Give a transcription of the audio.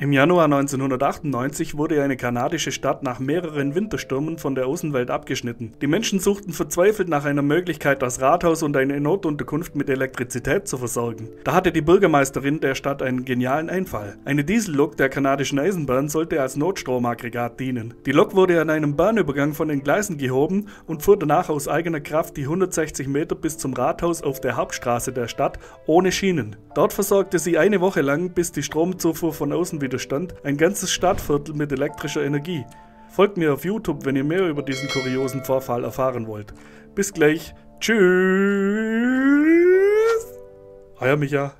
Im Januar 1998 wurde eine kanadische Stadt nach mehreren Winterstürmen von der Außenwelt abgeschnitten. Die Menschen suchten verzweifelt nach einer Möglichkeit, das Rathaus und eine Notunterkunft mit Elektrizität zu versorgen. Da hatte die Bürgermeisterin der Stadt einen genialen Einfall. Eine Diesellok der kanadischen Eisenbahn sollte als Notstromaggregat dienen. Die Lok wurde an einem Bahnübergang von den Gleisen gehoben und fuhr danach aus eigener Kraft die 160 Meter bis zum Rathaus auf der Hauptstraße der Stadt ohne Schienen. Dort versorgte sie eine Woche lang, bis die Stromzufuhr von außen wieder Widerstand ein ganzes Stadtviertel mit elektrischer Energie. Folgt mir auf YouTube, wenn ihr mehr über diesen kuriosen Vorfall erfahren wollt. Bis gleich. Tschüss. Euer Micha.